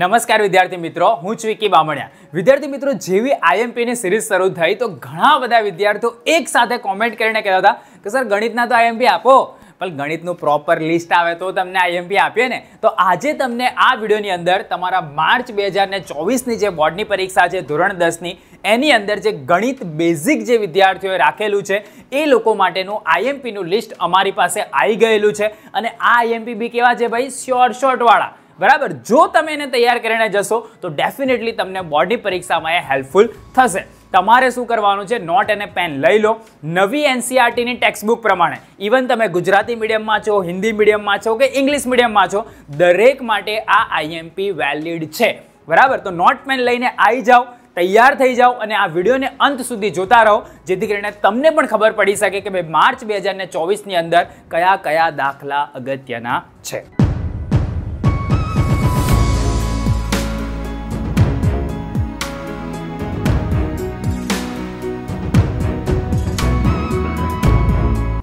નમસ્કાર વિદ્યાર્થી મિત્રો, હું છું વિકી બામણિયા. વિદ્યાર્થી મિત્રો, જેવી આઈએમપીની સિરીઝ શરૂ થઈ તો ઘણા બધા વિદ્યાર્થીઓ એક સાથે કોમેન્ટ કરીને કહેતા હતા કે, સર, ગણિતના તો આઈએમપી આપો. પણ ગણિતનું પ્રોપર લિસ્ટ આવે તો તમને આઈએમપી આપીએ ને. તો આજે તમને આ વિડીયોની અંદર તમારા માર્ચ બે હજાર ને ચોવીસની જે બોર્ડની પરીક્ષા છે, ધોરણ દસની, એની અંદર જે ગણિત બેઝિક જે વિદ્યાર્થીઓએ રાખેલું છે, એ લોકો માટેનું આઈએમપીનું લિસ્ટ અમારી પાસે આવી ગયેલું છે. અને આ આઈએમપી બી કેવા છે ભાઈ? શોર્ટ શોર્ટવાળા બરાબર? જો તમે એને તૈયાર કરીને જશો, તો ડેફિનેટલી તમને બોર્ડની પરીક્ષામાં એ હેલ્પફુલ થશે. તમારે શું કરવાનું છે? નોટ અને પેન લઈ લો. નવી એનસીઆરટીની ટેક્સ્ટબુક પ્રમાણે. ઇવન તમે ગુજરાતી મીડિયમમાં છો, હિન્દી મીડિયમમાં છો કે ઇંગ્લિશ મીડિયમમાં છો, દરેક માટે આ આઈએમપી વેલિડ છે. બરાબર? તો નોટ પેન લઈને આવી જાઓ, તૈયાર થઈ જાઓ અને આ વિડીયોને અંત સુધી જોતા રહો, જેથી કરીને તમને પણ ખબર પડી શકે કે ભાઈ, માર્ચ બે હજારને ચોવીસની અંદર કયા કયા દાખલા અગત્યના છે.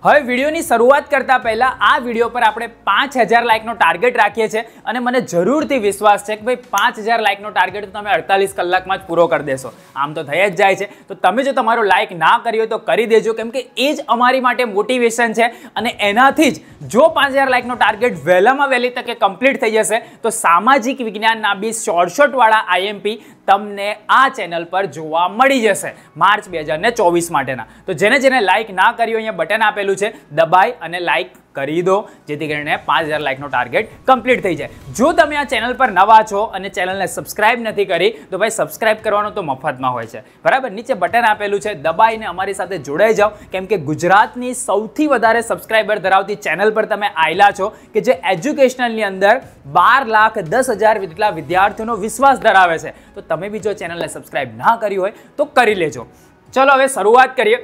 હવે વિડીયોની શરૂઆત કરતા પહેલા આ વીડિયો પર આપણે પાંચ હજાર લાઇકનો ટાર્ગેટ રાખીએ છીએ અને મને જરૂરથી વિશ્વાસ છે કે ભાઈ પાંચ હજાર લાઇકનો ટાર્ગેટ તમે અડતાલીસ કલાકમાં જ પૂરો કરી દેશો. આમ તો થઈ જ જાય છે. તો તમે જો તમારો લાઇક ના કર્યો તો કરી દેજો, કેમ કે એ જ અમારી માટે મોટિવેશન છે અને એનાથી જ જો પાંચ હજાર લાઇકનો ટાર્ગેટ વહેલામાં વહેલી તકે કમ્પ્લીટ થઈ જશે, તો સામાજિક વિજ્ઞાનના બી શોર્ટ શોર્ટવાળા આઈએમપી તમને આ ચેનલ પર જોવા મળી જશે માર્ચ બે હજાર ચોવીસ માટેના. તો જેને જેને લાઇક ના કર્યું, અહીંયા બટન આપેલું છે દબાઈ અને લાઇક કરી દો, જેથી કરીને પાંચ હજાર લાઇકનો ટાર્ગેટ કમ્પ્લીટ થઈ જાય. જો તમે આ ચેનલ પર નવા છો અને ચેનલને સબસ્ક્રાઇબ નથી કરી, તો ભાઈ સબસ્ક્રાઇબ કરવાનું તો મફતમાં હોય છે. બરાબર? નીચે બટન આપેલું છે, દબાઈને અમારી સાથે જોડાઈ જાઓ. કેમ કે ગુજરાતની સૌથી વધારે સબસ્ક્રાઇબર ધરાવતી ચેનલ પર તમે આવેલા છો કે જે એજ્યુકેશનલની અંદર બાર લાખ દસ હજાર જેટલા વિદ્યાર્થીઓનો વિશ્વાસ ધરાવે છે. તો તમે બી જો ચેનલને સબસ્ક્રાઇબ ના કરી હોય, તો કરી લેજો. ચલો, હવે શરૂઆત કરીએ.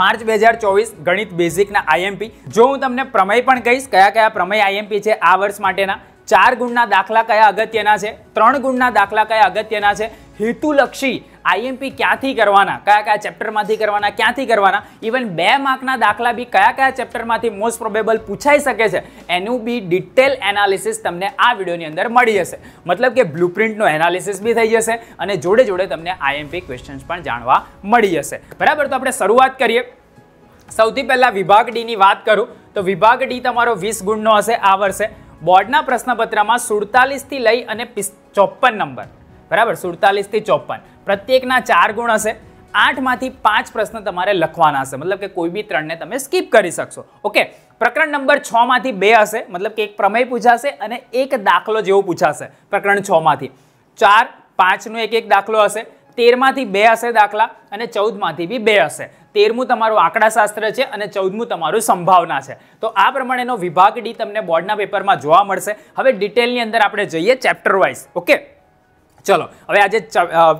માર્ચ બે હજાર ચોવીસ ગણિત બેઝિકના આઈએમપી જો હું તમને પ્રમેય પણ કહીશ, કયા કયા પ્રમેય આઈએમપી છે આ વર્ષ માટેના? ચાર ગુણના દાખલા કયા અગત્યના છે? ત્રણ ગુણના દાખલા કયા અગત્યના છે? હેતુલક્ષી આઈએમપી ક્યાંથી કરવાના? કયા કયા ચેપ્ટરમાંથી કરવાના? ક્યાંથી કરવાના? ઇવન બે માર્કના દાખલા બી કયા કયા ચેપ્ટરમાંથી મોસ્ટ પ્રોબેબલ પૂછાઈ શકે છે, એનું બી ડિટેલ એનાલિસિસ તમને આ વિડીયોની અંદર મળી જશે. મતલબ કે બ્લુપ્રિન્ટનું એનાલિસિસ બી થઈ જશે અને જોડે જોડે તમને આઈએમપી ક્વેશ્ચન્સ પણ જાણવા મળી જશે. બરાબર? તો આપણે શરૂઆત કરીએ. સૌથી પહેલાં વિભાગ ડીની વાત કરું. તો વિભાગ ડી તમારો વીસ ગુણનો હશે, આ વર્ષે. બોર્ડના પ્રશ્નપત્રમાં સુડતાલીસથી લઈ અને ચોપન નંબર. બરાબર? સુડતાલીસથી ચોપન. પ્રત્યેકના ચાર ગુણ હશે. આઠમાંથી પાંચ પ્રશ્ન તમારે લખવાના હશે. મતલબ કે કોઈ બી ત્રણને તમે સ્કીપ કરી શકશો. ઓકે? પ્રકરણ નંબર છ માંથી બે હશે. મતલબ કે એક પ્રમેય પૂછાશે અને એક દાખલો જેવો પૂછાશે પ્રકરણ છ માંથી ચાર, પાંચનો એક એક દાખલો હશે. તેરમાંથી બે હશે દાખલા અને ચૌદમાંથી બી બે હશે. તેરમું તમારું આંકડાશાસ્ત્ર છે અને ચૌદમું તમારું સંભાવના છે. તો આ પ્રમાણેનો વિભાગ ડી તમને બોર્ડના પેપરમાં જોવા મળશે. હવે ડિટેલની અંદર આપણે જઈએ ચેપ્ટર વાઇઝ. ઓકે? ચલો, હવે આજે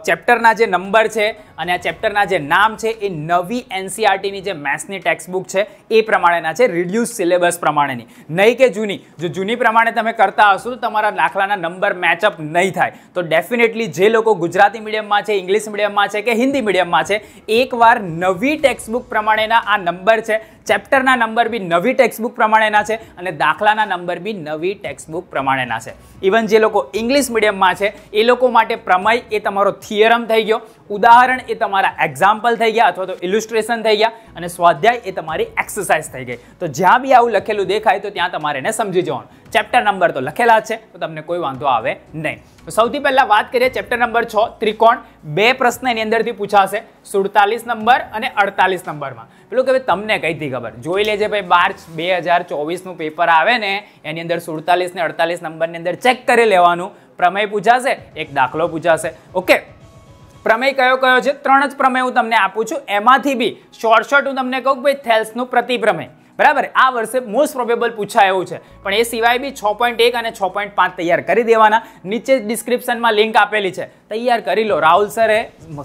ચેપ્ટરના જે નંબર છે અને આ ચેપ્ટરના જે નામ છે એ નવી એનસીઆરટીની જે મેથ્સની ટેક્સ્ટબુક છે, એ પ્રમાણેના છે રિડ્યુસ સિલેબસ પ્રમાણેની. નહીં કે જૂની. જો જૂની પ્રમાણે તમે કરતા હશો તો તમારા દાખલાના નંબર મેચઅપ નહીં થાય. તો ડેફિનેટલી જે લોકો ગુજરાતી મીડિયમમાં છે ઇંગ્લિશ મીડિયમમાં છે કે હિન્દી મીડિયમમાં છે, એકવાર નવી ટેક્સ્ટબુક પ્રમાણેના આ નંબર છે ચેપ્ટરના નંબર બી નવી ટેક્સ્ટબુક પ્રમાણેના છે અને દાખલાના નંબર બી નવી ટેક્સ્ટબુક પ્રમાણેના છે. ઇવન જે લોકો ઇંગ્લિશ મીડિયમમાં છે, એ લોકો માટે પ્રમેય એ તમારો થિયરમ થઈ ગયો. ઉદાહરણ એ તમારા એક્ઝામ્પલ થઈ ગયા અથવા તો ઇલુસ્ટ્રેશન થઈ ગયા અને સ્વાધ્યાય એ તમારી એક્સરસાઇઝ થઈ ગઈ. તો જ્યાં બી આવું લખેલું દેખાય તો ત્યાં તમારે એને સમજી જવાનું. ચેપ્ટર નંબર તો લખેલા છે, તો તમને કોઈ વાંધો આવે નહીં. તો સૌથી પહેલાં વાત કરીએ ચેપ્ટર નંબર છ, ત્રિકોણ. બે પ્રશ્ન એની અંદરથી પૂછાશે, સુડતાલીસ નંબર અને અડતાલીસ નંબરમાં. પેલું કે ભાઈ તમને કઈથી ખબર? જોઈ લેજે ભાઈ માર્ચ બે હજાર ચોવીસનું પેપર આવે ને, એની અંદર સુડતાલીસ ને અડતાલીસ નંબરની અંદર ચેક કરી લેવાનું. પ્રમેય પૂછાશે, એક દાખલો પૂછાશે. ઓકે પ્રમેય કયો કયો છે? ત્રણ જ પ્રમેય હું તમને આપું છું. એમાંથી બી શોર્ટ શોર્ટ હું તમને કહું ભાઈ થેલ્સનું પ્રતિપ્રમેય બરાબર? આ વર્ષે મોસ્ટ પ્રોબેબલ પૂછાય એવું છે. પણ એ સિવાય બી છ પોઈન્ટ એક અને છ પોઈન્ટ પાંચ તૈયાર કરી દેવાના. નીચે ડિસ્ક્રિપ્શનમાં લિંક આપેલી છે. તૈયાર કરી લો. રાહુલ સરે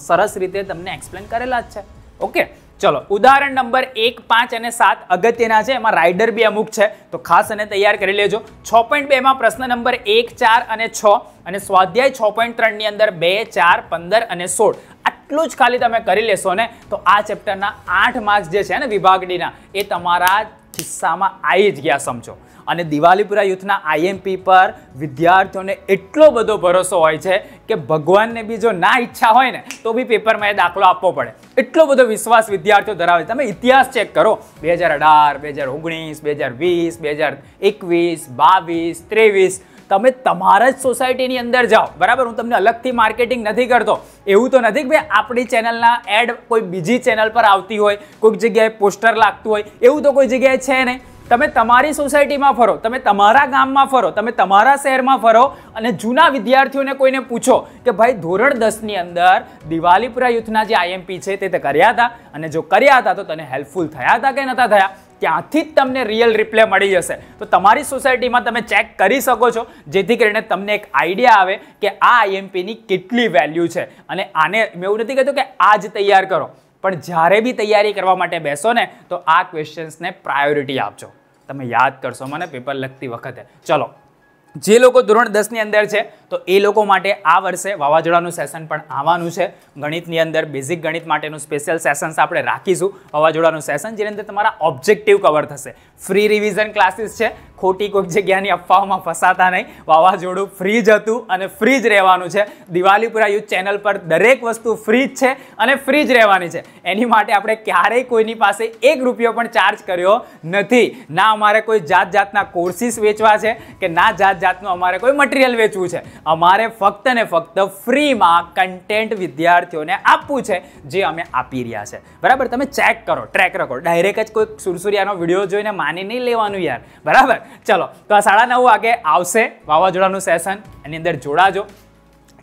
સરસ રીતે તમને એક્સપ્લેન કરેલા જ છે. ઓકે ચલો, ઉદાહરણ નંબર એક, પાંચ અને સાત અગત્યના છે. એમાં રાઇડર બી અમુક છે. તો ખાસ અને તૈયાર કરી લેજો. છ પોઈન્ટ બેમાં પ્રશ્ન નંબર એક, ચાર અને છ અને સ્વાધ્યાય છ પોઈન્ટ ત્રણની અંદર બે, ચાર, પંદર અને સોળ. આટલું જ ખાલી તમે કરી લેશો ને, તો આ ચેપ્ટરના આઠ માર્ક્સ જે છે ને વિભાગડીના, એ તમારા ખિસ્સામાં આવી જ ગયા, સમજો. અને દિવાલીપુરા યુથના આઈએમપી પર વિદ્યાર્થીઓને એટલો બધો ભરોસો હોય છે કે ભગવાનને બી જો ના ઈચ્છા હોય ને, તો બી પેપરમાં એ દાખલો આપવો પડે. એટલો બધો વિશ્વાસ વિદ્યાર્થીઓ ધરાવે તમે ઇતિહાસ ચેક કરો. બે હજાર અઢાર, બે હજાર ઓગણીસ, બે હજાર વીસ, બે હજાર એકવીસ, બાવીસ, ત્રેવીસ, તમે તમારા જ સોસાયટીની અંદર જાઓ. બરાબર? હું તમને અલગથી માર્કેટિંગ નથી કરતો. એવું તો નથી કે ભાઈ આપણી ચેનલના એડ કોઈ બીજી ચેનલ પર આવતી હોય, કોઈક જગ્યાએ પોસ્ટર લાગતું હોય, એવું તો કોઈ જગ્યાએ છે નહીં. તમે તમારી સોસાયટીમાં ફરો, તમે તમારા ગામમાં ફરો, તમે તમારા શહેરમાં ફરો અને જૂના વિદ્યાર્થીઓને કોઈને પૂછો કે ભાઈ ધોરણ દસની અંદર દિવાલીપુરા યુથના જે આઈએમપી છે તે કર્યા હતા અને જો કર્યા હતા તો તને હેલ્પફુલ થયા હતા કે નતા થયા? ત્યાંથી જ તમને રિયલ રિપ્લે મળી જશે. તો તમારી સોસાયટીમાં તમે ચેક કરી શકો છો, જેથી કરીને તમને એક આઈડિયા આવે કે આ આઈએમપીની કેટલી વેલ્યુ છે. અને આને મેં એવું નથી કહેતો કે આ જ તૈયાર કરો. પણ જ્યારે બી તૈયારી કરવા માટે બેસો ને, તો આ ક્વેશ્ચન્સને પ્રાયોરિટી આપજો. તમે યાદ કરશો મને પેપર લખતી વખતે. ચલો, જે લોકો ધોરણ દસની અંદર છે, તો એ લોકો માટે આ વર્ષે વાવાઝોડાનું સેશન પણ આવવાનું છે. ગણિતની અંદર બેઝિક ગણિત માટેનું સ્પેશિયલ સેશન્સ આપણે રાખીશું. વાવાઝોડાનું સેશન જેની અંદર તમારા ઓબ્જેક્ટિવ કવર થશે. ફ્રી રિવિઝન ક્લાસીસ છે ખોટી કોઈક જગ્યાની અફવાઓમાં ફસાતા નહીં. વાવાઝોડું ફ્રી જ હતું અને ફ્રી જ રહેવાનું છે. દિવાલીપુરા યુથ ચેનલ પર દરેક વસ્તુ ફ્રી જ છે અને ફ્રી જ રહેવાની છે. એની માટે આપણે ક્યારેય કોઈની પાસે એક રૂપિયો પણ ચાર્જ કર્યો નથી. ના અમારે કોઈ જાત જાતના કોર્સિસ વેચવા છે કે ના જાત જાતનું અમારે કોઈ મટીરિયલ વેચવું છે. અમારે ફક્ત ને ફક્ત ફ્રીમાં કન્ટેન્ટ વિદ્યાર્થીઓને આપવું છે જે અમે આપી રહ્યા છે. બરાબર? તમે ચેક કરો ટ્રેક રખો ડાયરેક્ટ જ કોઈ સુરસુરિયાનો વીડિયો જોઈને માની નહીં લેવાનું યાર. બરાબર? ચલો, તો આ સાડા નવ વાગે આવશે વાવાઝોડાનું સેશન. એની અંદર જોડાજો.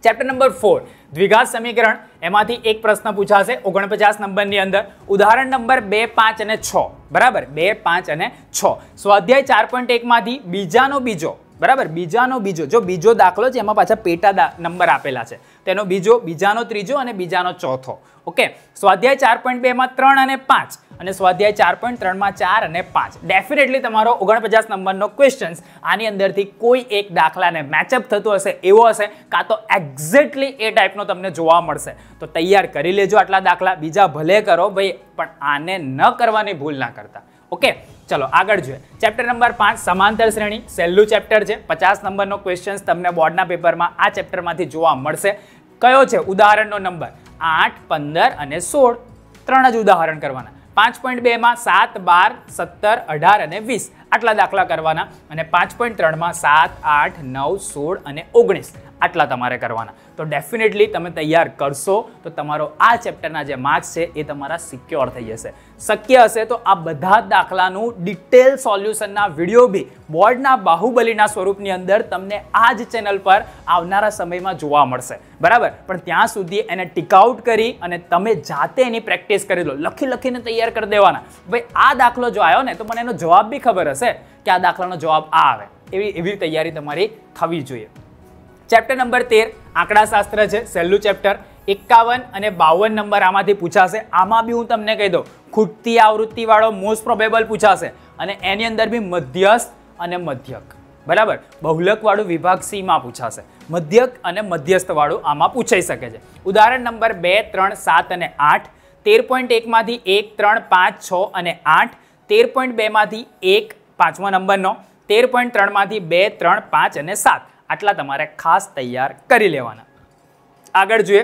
ચેપ્ટર નંબર ફોર દ્વિઘાત સમીકરણ. એમાંથી એક પ્રશ્ન પૂછાશે ઓગણપચાસ નંબરની અંદર. ઉદાહરણ નંબર બે, પાંચ અને છ. બરાબર? બે, પાંચ અને છ. સ્વાધ્યાય ચાર પોઈન્ટ એકમાંથી બીજાનો બીજો. બરાબર? બીજાનો બીજો. જો બીજો દાખલો છે, એમાં પાછા પેટા નંબર આપેલા છે. તેનો બીજો, બીજાનો ત્રીજો અને બીજાનો ચોથો. ઓકે? સ્વાધ્યાય ચાર પોઈન્ટ બેમાં ત્રણ અને પાંચ. અને સ્વાધ્યાય ચાર પોઈન્ટ ત્રણમાં ચાર અને પાંચ. ડેફિનેટલી તમારો ઓગણપચાસ નંબરનો ક્વેશ્ચન્સ આની અંદરથી કોઈ એક દાખલાને મેચઅપ થતું હશે, એવો હશે, કાં તો એક્ઝેક્ટલી એ ટાઈપનો તમને જોવા મળશે. તો તૈયાર કરી લેજો આટલા દાખલા, બીજા ભલે કરો ભાઈ, પણ આને ન કરવાની ભૂલ ના કરતા. ઓકે ચલો, આગળ જોઈએ. ચેપ્ટર નંબર પાંચ, સમાંતર શ્રેણી. સહેલું ચેપ્ટર છે. પચાસ નંબરનો ક્વેશ્ચન્સ તમને બોર્ડના પેપરમાં આ ચેપ્ટરમાંથી જોવા મળશે. કયો છે? ઉદાહરણનો નંબર. આઠ, પંદર અને સોળ. ત્રણ જ ઉદાહરણ કરવાના. પાંચ પોઈન્ટ બેમાં સાત, બાર, સત્તર, અઢાર અને વીસ આટલા દાખલા કરવાના અને પાંચ પોઈન્ટ ત્રણમાં સાત, આઠ, નવ, સોળ અને ઓગણીસ. આટલા તમારે કરવાના. તો ડેફિનેટલી તમે તૈયાર કરશો, તો તમારો આ ચેપ્ટરના જે માર્ક્સ છે એ તમારા સિક્યોર થઈ જશે. શક્ય હશે તો આ બધા દાખલાનું ડિટેલ સોલ્યુશનના વીડિયો બી બોર્ડના બાહુબલીના સ્વરૂપની અંદર તમને આ જ ચેનલ પર આવનારા સમયમાં જોવા મળશે. બરાબર? પણ ત્યાં સુધી એને ટીકઆઉટ કરી અને તમે જાતે એની પ્રેક્ટિસ કરી લો. લખી લખીને તૈયાર કરી દેવાના. ભાઈ, આ દાખલો જો આવ્યો ને, તો મને એનો જવાબ બી ખબર હશે કે આ દાખલાનો જવાબ આ આવે. એવી એવી તૈયારી તમારી થવી જોઈએ. ચેપ્ટર નંબર તેર, આંકડાશાસ્ત્ર છે સહેલું ચેપ્ટર એકાવન અને બાવન નંબર આમાંથી પૂછાશે. આમાં બી હું તમને કહી દઉં, ખૂટતી આવૃત્તિવાળો મોસ્ટ પ્રોબેબલ પૂછાશે. અને એની અંદર બી મધ્યસ્થ અને મધ્યક. બરાબર? બહુલકવાળું વિભાગ સીમાં પૂછાશે. મધ્યક અને મધ્યસ્થવાળું આમાં પૂછાઈ શકે છે. ઉદાહરણ નંબર બે, ત્રણ, સાત અને આઠ. તેર પોઈન્ટ એકમાંથી એક, ત્રણ, પાંચ, છ અને આઠ. તેર પોઈન્ટ બેમાંથી એક, પાંચમા નંબરનો. તેર પોઈન્ટ ત્રણમાંથી બે, ત્રણ, પાંચ અને સાત. આટલા તમારે ખાસ તૈયાર કરી લેવાના. આગળ જોઈએ.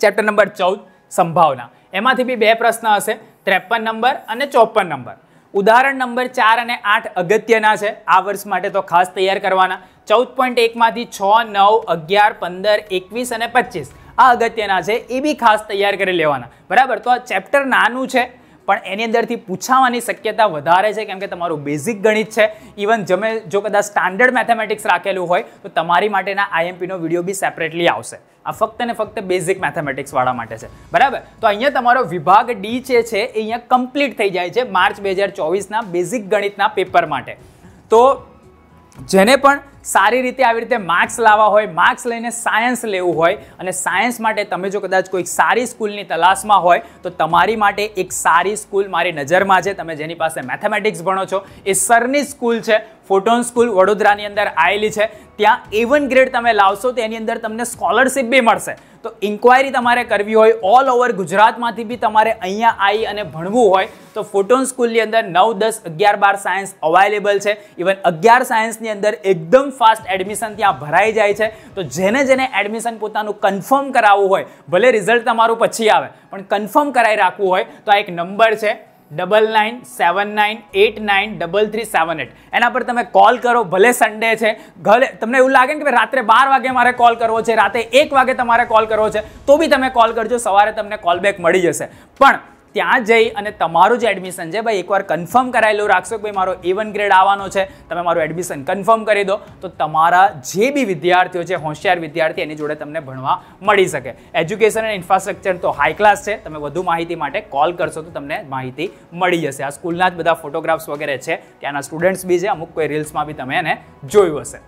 ચેપ્ટર નંબર ચૌદ, સંભાવના. એમાંથી બી બે પ્રશ્ન હશે. ત્રેપન નંબર અને ચોપન નંબર. ઉદાહરણ નંબર ચાર અને આઠ અગત્યના છે. આ વર્ષ માટે તો ખાસ તૈયાર કરવાના. ચૌદ પોઈન્ટ એકમાંથી છ, નવ, અગિયાર, પંદર, એકવીસ અને પચીસ. આ અગત્યના છે. એ બી ખાસ તૈયાર કરી લેવાના. બરાબર? તો આ ચેપ્ટર નાનું છે. પણ એની અંદરથી પૂછાવાની શક્યતા વધારે છે, કેમ કે તમારું બેઝિક ગણિત છે. ઇવન જમે જો કદાચ સ્ટાન્ડર્ડ મેથેમેટિક્સ રાખેલું હોય, તો તમારી માટેના આઈએમપીનો વીડિયો બી સેપરેટલી આવશે. આ ફક્ત ને ફક્ત બેઝિક મેથેમેટિક્સવાળા માટે છે. બરાબર? તો અહીંયા તમારો વિભાગ ડી જે છે, એ અહીંયા કમ્પ્લીટ થઈ જાય છે, માર્ચ બે હજાર ચોવીસના બેઝિક ગણિતના પેપર માટે. તો જેને પણ સારી રીતે આવી રીતે માર્ક્સ લાવવા હોય માર્ક્સ લઈને સાયન્સ લેવું હોય અને સાયન્સ માટે તમે જો કદાચ કોઈક સારી સ્કૂલની તલાશમાં હોય, તો તમારી માટે એક સારી સ્કૂલ મારી નજરમાં છે. તમે જેની પાસે મેથેમેટિક્સ ભણો છો, એ સરની સ્કૂલ છે. ફોટોન સ્કૂલ વડોદરાની અંદર આવેલી છે. ત્યાં એવન ગ્રેડ તમે લાવશો, તો એની અંદર તમને સ્કોલરશિપ બી મળશે. તો ઇન્ક્વાયરી તમારે કરવી હોય ઓલ ઓવર ગુજરાતમાંથી બી તમારે અહીંયા આવી અને ભણવું હોય, તો ફોટોન સ્કૂલની અંદર નવ, દસ, અગિયાર, બાર સાયન્સ અવાઇલેબલ છે. ઇવન અગિયાર સાયન્સની અંદર એકદમ ફાસ્ટ એડમિશન ત્યાં ભરાઈ જાય છે. તો જેને જેને એડમિશન પોતાનું કન્ફર્મ કરાવવું હોય, ભલે રિઝલ્ટ તમારું પછી આવે, પણ કન્ફર્મ કરાવી રાખવું હોય, તો આ એક નંબર છે double nine seven nine eight nine double three seven eight એના પર તમે કોલ કરો, ભલે સન્ડે છે. ભલે તમને એવું લાગે ને કે રાત્રે બાર વાગે મારે કોલ કરવો છે, રાતે એક વાગે તમારે કોલ કરવો છે, તો બી તમે કોલ કરજો, સવારે તમને કોલ બેક મળી જશે. પણ ત્યાં જઈ અને તમારું જે એડમિશન છે, ભાઈ, એકવાર કન્ફર્મ કરાયેલું રાખશો કે ભાઈ, મારો એ વન ગ્રેડ આવવાનો છે, તમે મારું એડમિશન કન્ફર્મ કરી દો, તો તમારા જે બી વિદ્યાર્થીઓ છે, હોશિયાર વિદ્યાર્થી એની જોડે તમને ભણવા મળી શકે. એજ્યુકેશન અને ઇન્ફ્રાસ્ટ્રક્ચર તો હાઈ ક્લાસ છે, તમે વધુ માહિતી માટે કોલ કરશો તો તમને માહિતી મળી જશે. આ સ્કૂલના જ બધા ફોટોગ્રાફ્સ વગેરે છે, ત્યાંના સ્ટુડન્ટ્સ બી છે, અમુક કોઈ રીલ્સમાં બી તમે એને જોયું હશે.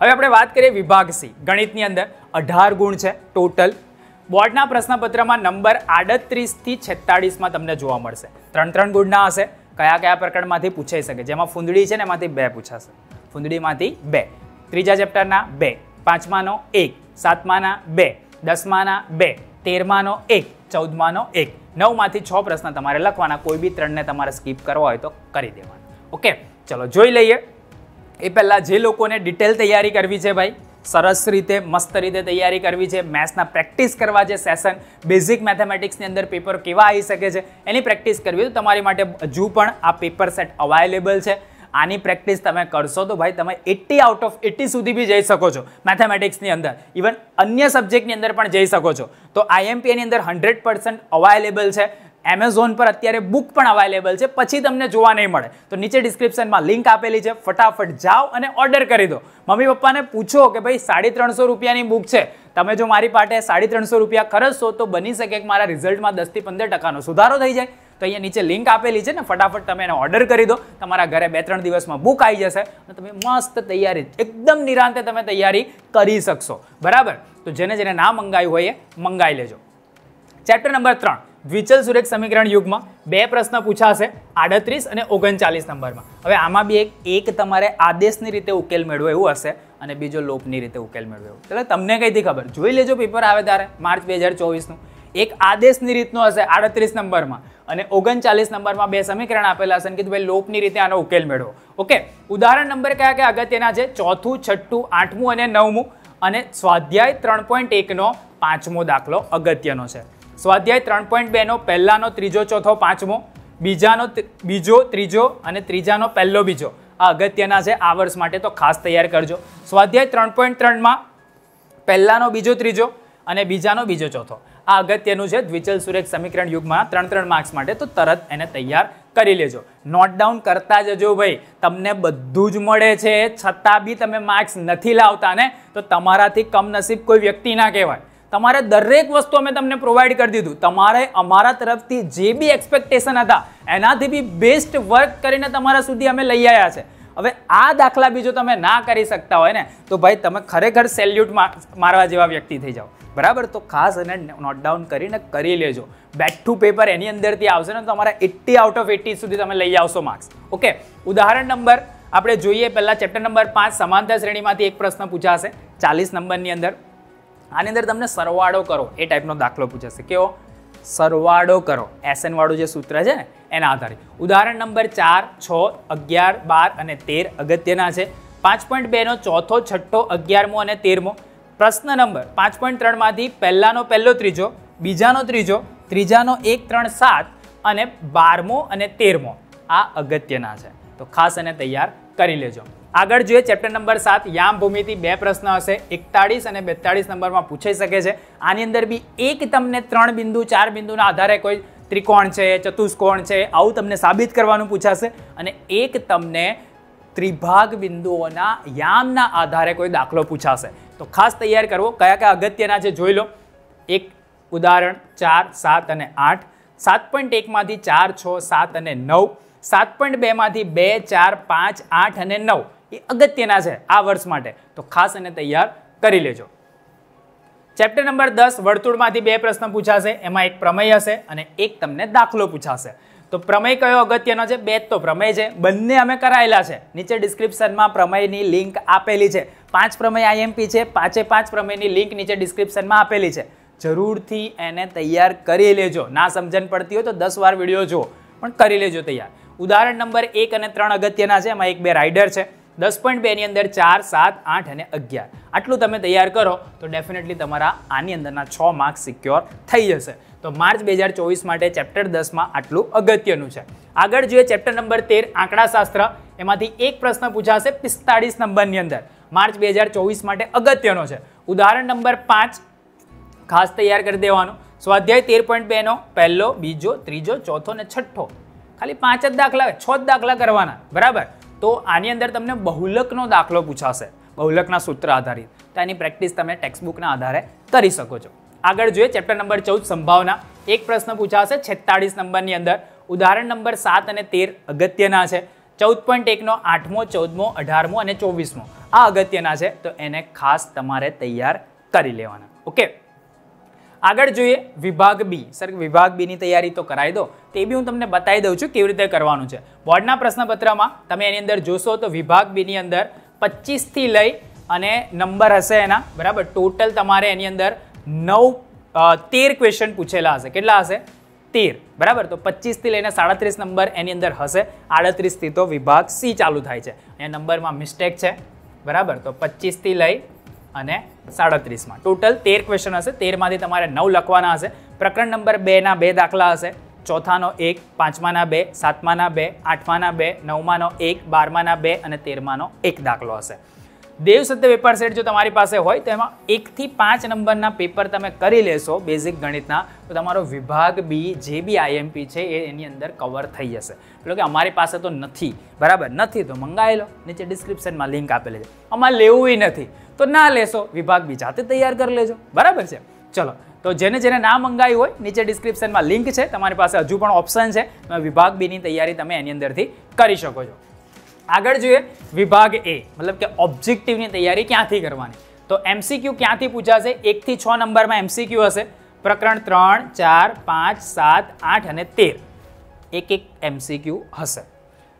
હવે આપણે વાત કરીએ વિભાગ સી ગણિતની અંદર અઢાર ગુણ છે ટોટલ બોર્ડના પ્રશ્નપત્રમાં નંબર આડત્રીસથી છેતાળીસમાં તમને જોવા મળશે. ત્રણ ત્રણ ગુણના હશે. કયા કયા પ્રકરણમાંથી પૂછાઈ શકે? જેમાં ફૂંદડી છે ને એમાંથી બે પૂછાશે. ફૂંદડીમાંથી બે. ત્રીજા ચેપ્ટરના બે. પાંચમાનો એક. સાતમાના બે. દસમાના બે. તેરમાનો એક. ચૌદમાનો એક. નવમાંથી છ પ્રશ્ન તમારે લખવાના. કોઈ બી ત્રણને તમારે સ્કીપ કરવા હોય તો કરી દેવાના. ઓકે? ચલો, જોઈ લઈએ. એ પહેલાં જે લોકોને ડિટેલ તૈયારી કરવી છે ભાઈ સરસ રીતે મસ્ત રીતે તૈયારી કરવી છે. મેથ્સના પ્રેક્ટિસ કરવા છે સેશન બેઝિક મેથેમેટિક્સની અંદર પેપર કેવા આવી શકે છે, એની પ્રેક્ટિસ કરવી તો તમારી માટે હજુ પણ આ પેપર સેટ અવાઇલેબલ છે. આની પ્રેક્ટિસ તમે કરશો તો ભાઈ તમે એટી આઉટ ઓફ એટી સુધી બી જઈ શકો છો મેથેમેટિક્સની અંદર. ઇવન અન્ય સબ્જેક્ટની અંદર પણ જઈ શકો છો. તો આઈએમપીએની અંદર હંડ્રેડ પર્સન્ટ અવાઇલેબલ છે. એમેઝોન પર અત્યારે બુક પણ અવેલેબલ છે. પછી તમને જોવા નહીં મળે. તો નીચે ડિસ્ક્રિપ્શનમાં લિંક આપેલી છે. ફટાફટ જાઓ અને ઓર્ડર કરી દો. મમ્મી પપ્પાને પૂછો કે ભાઈ, સાડી ત્રણસો રૂપિયાની બુક છે. તમે જો મારી પાસે સાડી ત્રણસો રૂપિયા ખર્ચશો તો બની શકે કે મારા રિઝલ્ટમાં દસથી પંદર ટકાનો સુધારો થઈ જાય. તો અહીંયા નીચે લિંક આપેલી છે ને, ફટાફટ તમે એને ઓર્ડર કરી દો. તમારા ઘરે બે ત્રણ દિવસમાં બુક આવી જશે અને તમે મસ્ત તૈયારી, એકદમ નિરાંતે તમે તૈયારી કરી શકશો. બરાબર? તો જેને જેને ના મંગાવ્યું હોય એ મંગાવી લેજો. ચેપ્ટર નંબર ત્રણ. દ્વિચલ સુરેખ સમીકરણ યુગમાં બે પ્રશ્ન પૂછાશે આડત્રીસ અને ઓગણચાલીસ નંબરમાં. હવે આમાં બી એક એક તમારે આદેશની રીતે ઉકેલ મેળવો એવું હશે અને બીજો લોપની રીતે ઉકેલ મેળવો એવું. એટલે તમને કઈથી ખબર? જોઈ લેજો પેપર આવે ત્યારે, માર્ચ બે હજાર ચોવીસનું. એક આદેશની રીતનો હશે આડત્રીસ નંબરમાં અને ઓગણચાલીસ નંબરમાં બે સમીકરણ આપેલા હશે કે ભાઈ લોપની રીતે આનો ઉકેલ મેળવો. ઓકે ઉદાહરણ નંબર કયા કયા? અગત્યના છે, ચોથું, છઠ્ઠું, આઠમું અને નવમું અને સ્વાધ્યાય ત્રણ પોઈન્ટ એકનો પાંચમો દાખલો અગત્યનો છે. સ્વાધ્યાય ત્રણ પોઈન્ટ બેનો, પહેલાંનો ત્રીજો, ચોથો, પાંચમો, બીજાનો બીજો, ત્રીજો અને ત્રીજાનો પહેલો બીજો. આ અગત્યના છે, આ વર્ષ માટે તો ખાસ તૈયાર કરજો. સ્વાધ્યાય ત્રણ પોઈન્ટ ત્રણમાં, પહેલાંનો બીજો, ત્રીજો અને બીજાનો બીજો, ચોથો. આ અગત્યનું છે, દ્વિચલ સુરેખ સમીકરણ યુગમાં ત્રણ ત્રણ માર્ક્સ માટે તો તરત એને તૈયાર કરી લેજો. નોટ ડાઉન કરતા જજો ભાઈ. તમને બધું જ મળે છે, છતાં બી તમે માર્ક્સ નથી લાવતા ને તો તમારાથી કમનસીબ કોઈ વ્યક્તિ ના કહેવાય. તમારે દરેક વસ્તુ અમે તમને પ્રોવાઈડ કરી દીધું. તમારે અમારા તરફથી જે બી એક્સપેક્ટેશન હતા, એનાથી બી બેસ્ટ વર્ક કરીને તમારા સુધી અમે લઈ આવ્યા છે. હવે આ દાખલા બી જો તમે ના કરી શકતા હોય ને, તો ભાઈ તમે ખરેખર સેલ્યુટ મારવા જેવા વ્યક્તિ થઈ જાઓ. બરાબર? તો ખાસ એને નોટ ડાઉન કરીને કરી લેજો. ટુ પેપર એની અંદરથી આવશે ને તમારા એટ્ટી આઉટ ઓફ એટ્ટી સુધી તમે લઈ આવશો માર્ક્સ ઓકે ઉદાહરણ નંબર, આપણે જોઈએ પહેલાં ચેપ્ટર નંબર પાંચ સમાંતર શ્રેણીમાંથી એક પ્રશ્ન પૂછાશે. ચાલીસ નંબરની અંદર. આની અંદર તમને સરવાળો કરો. એ ટાઈપનો દાખલો પૂછાશે. કેવો? સરવાળો કરો. એસએન વાળું જે સૂત્ર છે ને, એના આધારે. ઉદાહરણ નંબર ચાર, છ, અગિયાર, બાર અને તેર અગત્યના છે. પાંચ પોઈન્ટ બેનો ચોથો, છઠ્ઠો, અગિયારમો અને તેરમો. પ્રશ્ન નંબર, પાંચ પોઈન્ટ ત્રણમાંથી પહેલાંનો પહેલો ત્રીજો, બીજાનો ત્રીજો, ત્રીજાનો એક, ત્રણ, સાત અને બારમો અને તેરમો. આ અગત્યના છે. તો ખાસ એને તૈયાર કરી લેજો. આગળ જોઈએ ચેપ્ટર નંબર સાત, યામ ભૂમિથી બે પ્રશ્ન હશે. એકતાળીસ અને બેતાળીસ નંબરમાં પૂછાઈ શકે છે. આની અંદર બી એક તમને ત્રણ બિંદુ, ચાર બિંદુના આધારે કોઈ ત્રિકોણ છે, ચતુષ્કોણ છે, આવું તમને સાબિત કરવાનું પૂછાશે. અને એક તમને ત્રિભાગ બિંદુઓના યામના આધારે કોઈ દાખલો પૂછાશે. તો ખાસ તૈયાર કરવો. કયા કયા અગત્યના છે જોઈ લો. એક, ઉદાહરણ, ચાર, સાત અને આઠ. સાત પોઈન્ટ એકમાંથી ચાર, છ, સાત અને નવ. સાત પોઈન્ટ બેમાંથી બે, ચાર, પાંચ, આઠ અને નવ. એ અગત્યના છે આ વર્ષ માટે. તો ખાસ એને તૈયાર કરી લેજો. ચેપ્ટર નંબર દસ, વર્તુળમાંથી બે પ્રશ્ન પૂછાશે, એમાં એક પ્રમેય હશે અને એક તમને દાખલો પૂછાશે. તો પ્રમેય કયો અગત્યનો છે? બે તો પ્રમેય છે. બંને અમે કરાયેલા છે. નીચે ડિસ્ક્રિપ્શનમાં પ્રમેયની લિંક આપેલી છે. પાંચ પ્રમેય આઈએમપી છે. પાંચે પાંચ પ્રમેયની લિંક નીચે ડિસ્ક્રિપ્શનમાં આપેલી છે. જરૂરથી એને તૈયાર કરી લેજો. ના સમજણ પડતી હોય તો દસ વાર વીડિયો જુઓ, પણ કરી લેજો તૈયાર. ઉદાહરણ નંબર એક અને ત્રણ અગત્યના છે. એમાં એક બે રાઇડર છે. દસ પોઈન્ટ બેની અંદર ચાર, સાત, આઠ અને અગિયાર. આટલું તમે તૈયાર કરો તો ડેફિનેટલી તમારા આની અંદરના છ માર્ક્સ સિક્યોર થઈ જશે. તો માર્ચ બે હજાર ચોવીસ માટે ચેપ્ટર દસમાં આટલું અગત્યનું છે. આગળ જોઈએ ચેપ્ટર નંબર તેર, આંકડાશાસ્ત્ર. એમાંથી એક પ્રશ્ન પૂછાશે પિસ્તાળીસ નંબરની અંદર. માર્ચ બે હજાર ચોવીસ માટે અગત્યનો છે. ઉદાહરણ નંબર પાંચ, ખાસ તૈયાર કરી દેવાનો. સ્વાધ્યાય તેર પોઈન્ટ બેનો, પહેલો, બીજો, ત્રીજો, ચોથો ને છઠ્ઠો. ખાલી પાંચ જ દાખલા છ જ દાખલા કરવાના. બરાબર? તો આની અંદર તમને બહુલકનો દાખલો પૂછાશે, બહુલકના સૂત્ર આધારિત. તો એની પ્રેક્ટિસ તમે ટેક્સ્ટબુકના આધારે કરી શકો છો. આગળ જોઈએ ચેપ્ટર નંબર ચૌદ, સંભાવના. એક પ્રશ્ન પૂછાશે, છેતાળીસ નંબરની અંદર. ઉદાહરણ નંબર સાત અને તેર અગત્યના છે. ચૌદ પોઈન્ટ એકનો, આઠમો, ચૌદમો, અઢારમો અને ચોવીસમો. આ અગત્યના છે, તો એને ખાસ તમારે તૈયાર કરી લેવાના. ઓકે? આગળ જોઈએ વિભાગ બી. સર, વિભાગ બીની તૈયારી તો કરાવી દો. તે બી હું તમને બતાવી દઉં છું કેવી રીતે કરવાનું છે. બોર્ડના પ્રશ્નપત્રમાં તમે એની અંદર જોશો તો વિભાગ બીની અંદર પચીસથી લઈ અને નંબર હશે એના, બરાબર? ટોટલ તમારે એની અંદર નવ તેર ક્વેશ્ચન પૂછેલા હશે. કેટલા હશે? તેર, બરાબર? તો પચીસથી લઈને સાડત્રીસ નંબર એની અંદર હશે. આડત્રીસથી તો વિભાગ સી ચાલુ થાય છે. એ નંબરમાં મિસ્ટેક છે, બરાબર? તો પચીસથી લઈ અને સાડત્રીસમાં. ટોટલ તેર ક્વેશ્ચન હશે. તેરમાંથી તમારે નવ લખવાના હશે. પ્રકરણ નંબર બેના બે દાખલા હશે. ચોથાનો એક, પાંચમાના બે, સાતમાના બે, આઠમાના બે, નવમાનો એક, બારમાના બે અને તેરમાનો એક દાખલો હશે. દેવ સત્ય પેપર સેટ જો તમારી પાસે હોય, તો એમાં એકથી પાંચ નંબરના પેપર તમે કરી લેશો, બેઝિક ગણિતના. તો તમારો વિભાગ બી, જે બી આઈએમપી છે, એ એની અંદર કવર થઈ જશે. એટલે કે અમારી પાસે તો નથી. બરાબર? નથી તો મંગાવી લો. નીચે ડિસ્ક્રિપ્શનમાં લિંક આપેલી છે. અમારે લેવું નથી. તો ના લેશો. વિભાગ બી જાતે તૈયાર કરી લેજો. બરાબર છે? ચલો. તો જેને જેને ના મંગાવી હોય, નીચે ડિસ્ક્રિપ્શનમાં લિંક છે. તમારી પાસે હજુ પણ ઓપ્શન છે. વિભાગ બીની તૈયારી તમે એની અંદરથી કરી શકો છો. આગળ જોઈએ વિભાગ એ, મતલબ કે ઓબ્જેક્ટિવની તૈયારી ક્યાંથી કરવાની? તો એમસીક્યુ ક્યાંથી પૂછાશે એકથી છ નંબરમાં એમસીક્યુ હશે. પ્રકરણ ત્રણ, ચાર, પાંચ, સાત, આઠ અને તેર. એક એક એમસીક્યુ હશે.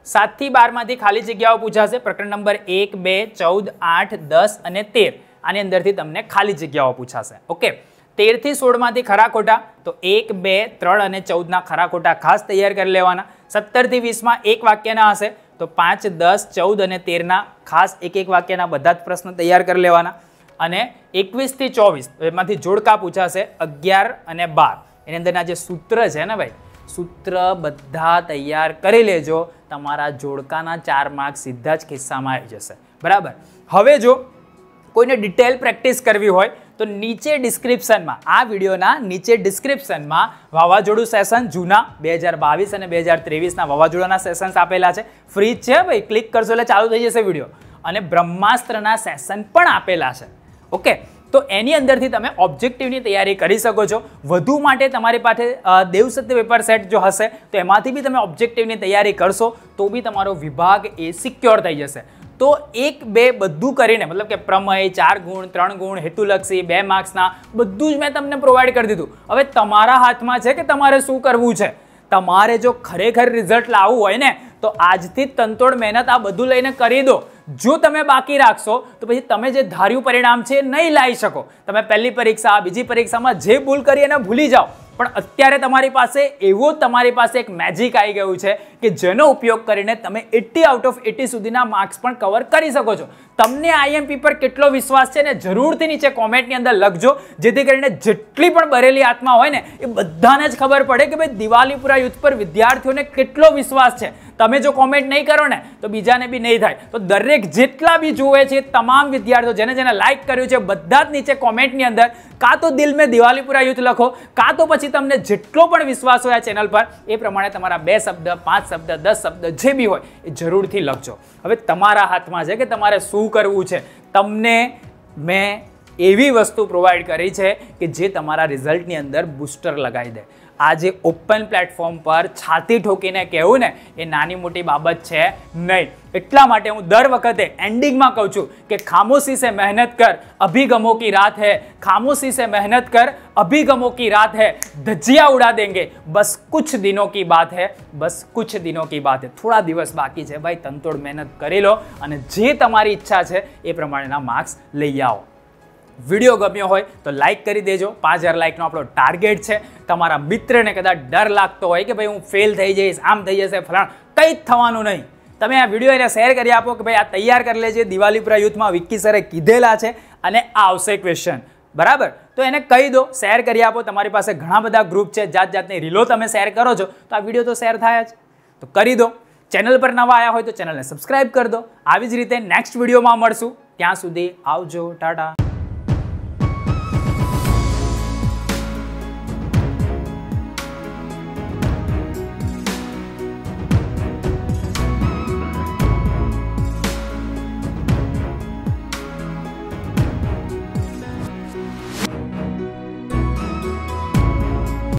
સાતથી બારમાંથી ખાલી જગ્યાઓ પૂછાશે પ્રકરણ નંબર એક, બે, ચૌદ, આઠ, દસ અને તેર. આની અંદરથી તમને ખાલી જગ્યાઓ પૂછાશે. ઓકે? તેરથી સોળમાંથી ખરા ખોટા. તો એક, બે, ત્રણ અને ચૌદના ખરા ખોટા ખાસ તૈયાર કરી લેવાના. સત્તરથી વીસમાં એક વાક્યના હશે. તો પાંચ, દસ, ચૌદ અને તેરના ખાસ એક એક વાક્યના બધા જ પ્રશ્ન તૈયાર કરી લેવાના. અને એકવીસથી ચોવીસ એમાંથી જોડકા પૂછાશે અગિયાર અને બાર. એની અંદરના જે સૂત્ર છે ને ભાઈ, સૂત્ર બધા તૈયાર કરી લેજો. તમારા જોડકાના ચાર માર્ક સીધા જ ખિસ્સામાં આવી જશે. બરાબર? હવે જો કોઈને ડિટેલ પ્રેક્ટિસ કરવી હોય તો નીચે ડિસ્ક્રિપ્શનમાં આ વિડીયોના નીચે ડિસ્ક્રિપ્શનમાં વાવાઝોડું સેશન જૂના બે હજાર બાવીસ અને બે હજાર ત્રેવીસના વાવાઝોડાના સેશન્સ આપેલા છે. ફ્રી છે ભાઈ? ક્લિક કરશો એટલે ચાલુ થઈ જશે વીડિયો. અને બ્રહ્માસ્ત્રના સેશન પણ આપેલા છે. ઓકે તો એની અંદરથી તમે ઓબ્જેક્ટિવની તૈયારી કરી શકો છો. વધુ માટે તમારી પાસે દેવસત્ય પેપર સેટ જો હશે, તો એમાંથી બી તમે ઓબ્જેક્ટિવની તૈયારી કરશો, તો બી તમારો વિભાગ એ સિક્યોર થઈ જશે. તો એક બે બધું કરીને, મતલબ કે પ્રમેય, ચાર ગુણ, ત્રણ ગુણ, હેતુલક્ષી, બે માર્ક્સના, બધું જ મેં તમને પ્રોવાઈડ કરી દીધું. હવે તમારા હાથમાં છે કે તમારે શું કરવું છે? તમારે જો ખરેખર રિઝલ્ટ લાવવું હોય ને, તો આજથી તંતોડ મહેનત આ બધું લઈને કરી દો. જો તમે બાકી રાખશો, તો પછી તમે જે ધાર્યું પરિણામ છે એ નહીં લાવી શકો. તમે પહેલી પરીક્ષા, બીજી પરીક્ષામાં જે ભૂલ કરી એને ભૂલી જાઓ. પણ અત્યારે તમારી પાસે, એવો તમારી પાસે એક મેજિક આવી ગયું છે કે જેનો ઉપયોગ કરીને તમે એટી આઉટ ઓફ એટી સુધીના માર્ક્સ પણ કવર કરી શકો છો. તમને આઈએમપી પર કેટલો વિશ્વાસ છે ને જરૂરથી નીચે કોમેન્ટની અંદર લખજો. જેથી કરીને જેટલી પણ બરેલી આત્મા હોય ને, એ બધાને જ ખબર પડે કે ભાઈ દિવાળીપુરા યુથ પર વિદ્યાર્થીઓને કેટલો વિશ્વાસ છે. તમે જો કોમેન્ટ નહીં કરો ને, તો બીજાને બી નહીં થાય. તો દરેક જેટલા બી જુએ છે તમામ વિદ્યાર્થીઓ જેને જેને લાઈક કર્યું છે, બધા જ નીચે કોમેન્ટની અંદર કાં તો દિલ મેં દિવાલીપુરા યુથ લખો, કાં તો પછી તમને જેટલો પણ વિશ્વાસ હોય આ ચેનલ પર, એ પ્રમાણે તમારા બે શબ્દ, પાંચ શબ્દ, દસ શબ્દ જે બી હોય, એ જરૂરથી લખજો. હવે તમારા હાથમાં છે કે તમારે શું કરવું છે? તમને, મેં એવી વસ્તુ પ્રોવાઈડ કરી છે કે જે તમારા રિઝલ્ટની અંદર બુસ્ટર લગાવી દે. આજે ઓપન પ્લેટફોર્મ પર છાતી ઠોકીને કહેવું ને, એ નાની મોટી બાબત છે નહીં. એટલા માટે હું દર વખતે એન્ડિંગમાં કહું છું કે ખામોશી સે મહેનત કર, અભિગમો કી રાત હૈ. ખામોશી સે મહેનત કર, અભિગમો કી રાત હૈ. ધજિયા ઉડા દેંગે. બસ કુછ દિનો કી બાત હૈ, બસ કુછ દિનો કી બાત હૈ. થોડા દિવસ બાકી છે ભાઈ, તનતોડ મહેનત કરી લો અને જે તમારી ઈચ્છા છે એ પ્રમાણેના માર્ક્સ લઈ આવો. વીડિયો ગમ્યો હોય તો લાઇક કરી દેજો. પાંચ હજાર લાઇકનો આપણો ટાર્ગેટ છે. તમારા મિત્રને કદાચ ડર લાગતો હોય કે ભાઈ હું ફેલ થઈ જઈશ, આમ થઈ જશે, ફલાણ, કંઈ જ થવાનું નહીં. તમે આ વીડિયો એને શેર કરી આપો કે ભાઈ આ તૈયાર કરી લેજે. દિવાલીપુરા યુથમાં વિક્કી સરે કીધેલા છે અને આવશે ક્વેશ્ચન બરાબર? તો એને કહી દો શેર કરી આપો. તમારી પાસે ઘણા બધા ગ્રુપ છે. જાત જાતની રીલો તમે શેર કરો છો. તો આ વીડિયો તો શેર થાય જ. તો કરી દો. ચેનલ પર નવા આવ્યા હોય તો ચેનલને સબસ્ક્રાઈબ કરી દો. આવી જ રીતે નેક્સ્ટ વિડીયોમાં મળશું. ત્યાં સુધી આવજો. ટાટા.